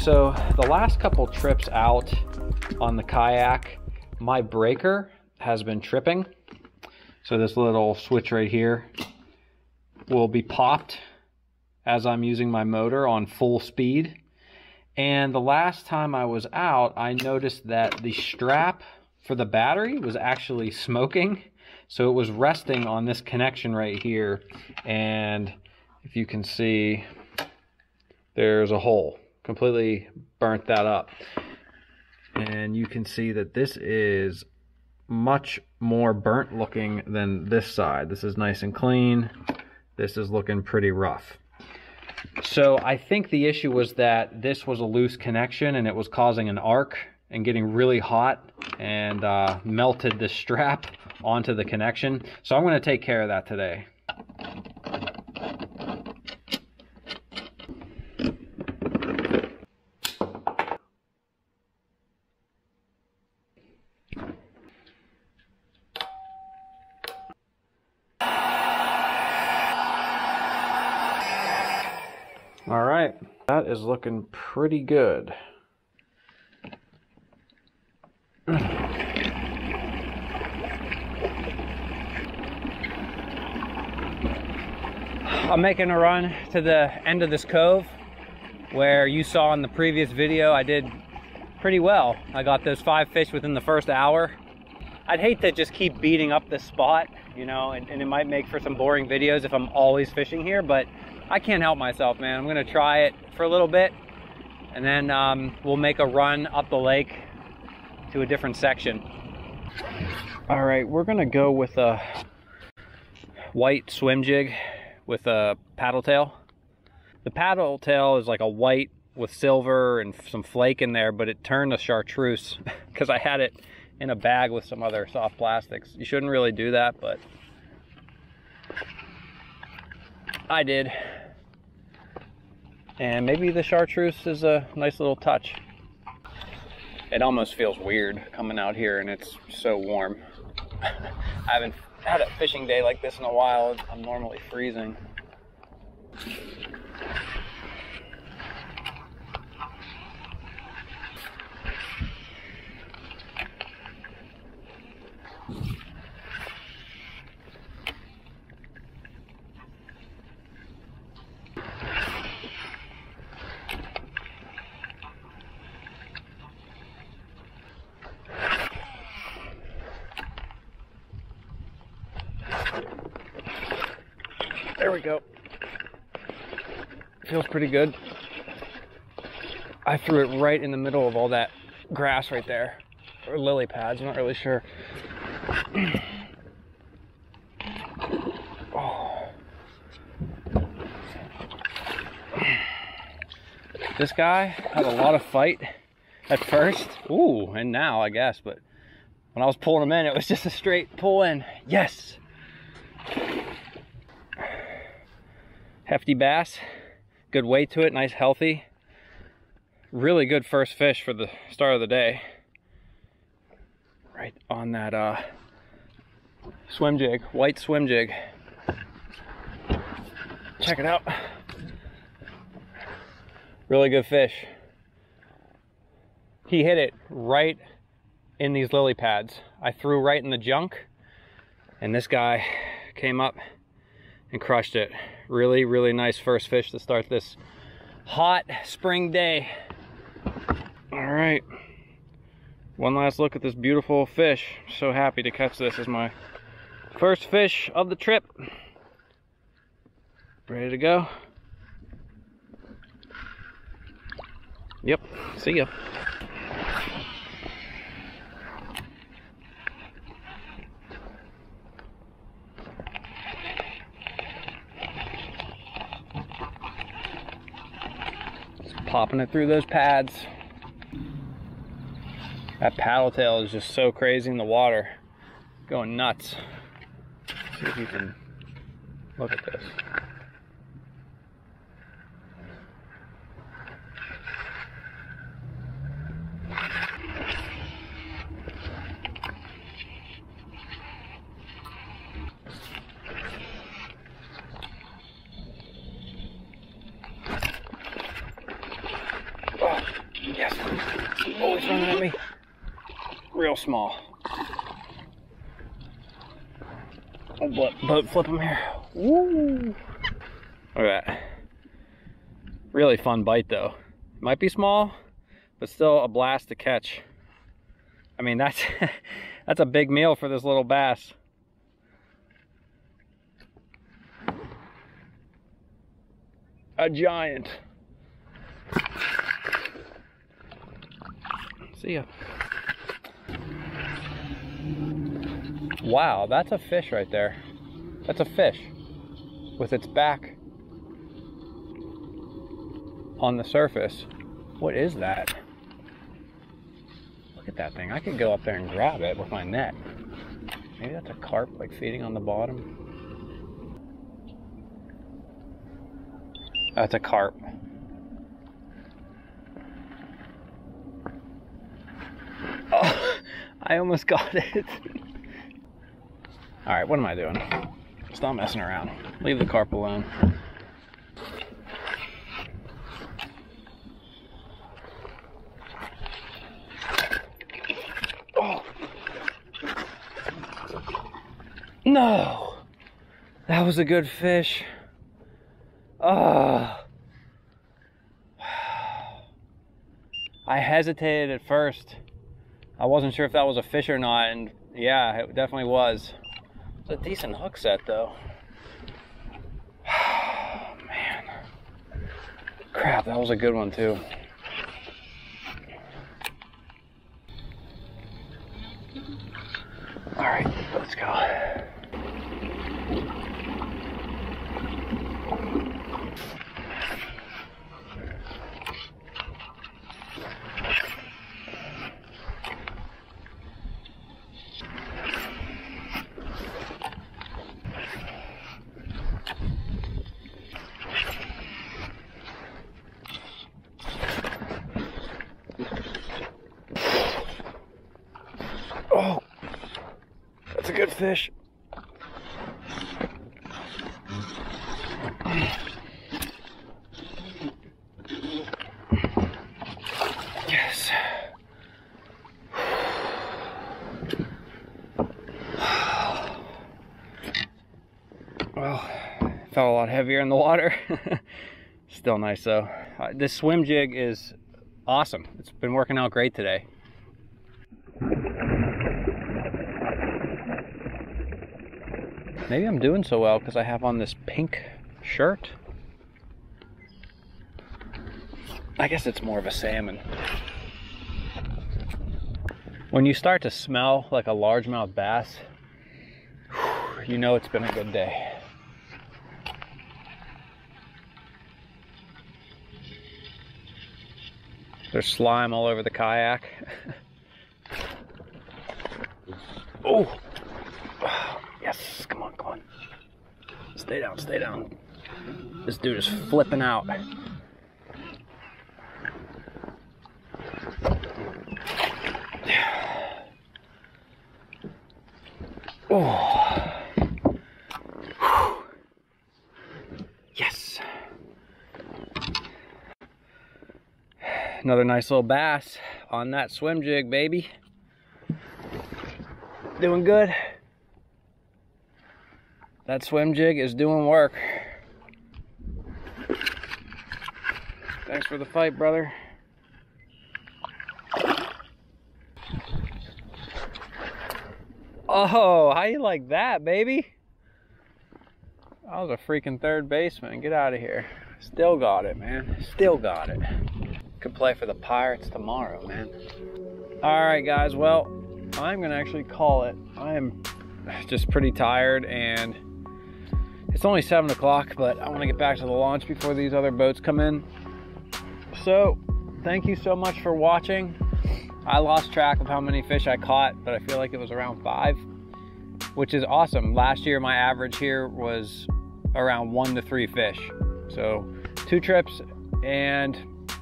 So the last couple trips out on the kayak, my breaker has been tripping. So this little switch right here will be popped as I'm using my motor on full speed. And the last time I was out, I noticed that the strap for the battery was actually smoking. So it was resting on this connection right here. And if you can see, there's a hole. Completely burnt that up. And you can see that this is much more burnt looking than this side. This is nice and clean. This is looking pretty rough. So I think the issue was that this was a loose connection and it was causing an arc and getting really hot and uh, melted the strap onto the connection. So I'm going to take care of that today. All right, that is looking pretty good. I'm making a run to the end of this cove where you saw in the previous video I did pretty well. I got those five fish within the first hour. I'd hate to just keep beating up this spot, you know, and, and it might make for some boring videos if I'm always fishing here, but I can't help myself, man. I'm gonna try it for a little bit and then um, we'll make a run up the lake to a different section. All right, we're gonna go with a white swim jig with a paddle tail. The paddle tail is like a white with silver and some flake in there, but it turned to chartreuse because I had it in a bag with some other soft plastics. You shouldn't really do that, but I did. And maybe the chartreuse is a nice little touch. It almost feels weird coming out here and it's so warm. I haven't had a fishing day like this in a while. I'm normally freezing. We go. Feels pretty good. I threw it right in the middle of all that grass right there. Or lily pads, I'm not really sure. oh. This guy had a lot of fight at first. Ooh, and now I guess, but when I was pulling him in, it was just a straight pull in. Yes. Hefty bass good weight to it nice healthy. Really good first fish for the start of the day. Right on that uh, swim jig white swim jig. Check it out. Really good fish. He hit it right in these lily pads. I threw right in the junk and this guy came up and crushed it really, really nice first fish to start this hot spring day. All right. One last look at this beautiful fish. So happy to catch this as my first fish of the trip. Ready to go? Yep. See ya. Popping it through those pads. That paddle tail is just so crazy in the water. Going nuts. See if you can look at this. Real small. Oh, boat, boat flip him here. Woo! Look at that. Really fun bite though. Might be small, but still a blast to catch. I mean, that's that's a big meal for this little bass. A giant. See ya. Wow, that's a fish right there. That's a fish with its back on the surface. What is that? Look at that thing. I could go up there and grab it with my net. Maybe that's a carp like feeding on the bottom. That's a carp. Oh, I almost got it. All right, what am I doing? Stop messing around. Leave the carp alone. Oh. No. That was a good fish. Oh. I hesitated at first. I wasn't sure if that was a fish or not, and yeah, it definitely was. It's a decent hook set, though. Man. Crap, that was a good one, too. All right, let's go. Oh, that's a good fish. Yes. Well, felt a lot heavier in the water. Still nice though. Uh, this swim jig is awesome. It's been working out great today. Maybe I'm doing so well because I have on this pink shirt. I guess it's more of a salmon. When you start to smell like a largemouth bass, you know it's been a good day. There's slime all over the kayak. oh! Yes, come on, come on. Stay down, stay down. This dude is flipping out. Oh. Yes. Another nice little bass on that swim jig, baby. Doing good. That swim jig is doing work. Thanks for the fight, brother. Oh, how you like that, baby? I was a freaking third baseman. Get out of here. Still got it, man. Still got it. Could play for the Pirates tomorrow, man. All right, guys. Well, I'm gonna actually call it. I am just pretty tired and it's only seven o'clock, but I want to get back to the launch before these other boats come in. So, thank you so much for watching. I lost track of how many fish I caught, but I feel like it was around five, which is awesome. Last year, my average here was around one to three fish. So, two trips, and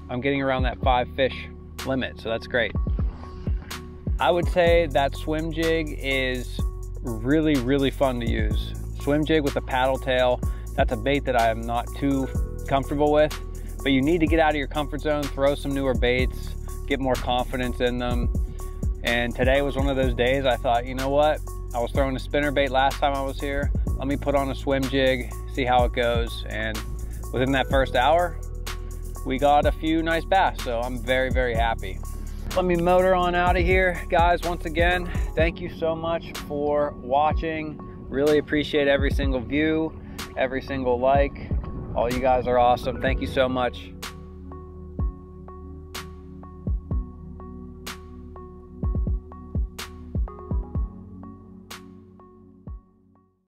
I'm getting around that five fish limit, so that's great. I would say that swim jig is really, really fun to use swim jig with a paddle tail. That's a bait that I am not too comfortable with, but you need to get out of your comfort zone, throw some newer baits, get more confidence in them. And today was one of those days I thought, you know what? I was throwing a spinner bait last time I was here. Let me put on a swim jig, see how it goes. And within that first hour, we got a few nice bass. So I'm very, very happy. Let me motor on out of here. Guys, once again, thank you so much for watching. Really appreciate every single view, every single like. All you guys are awesome. Thank you so much.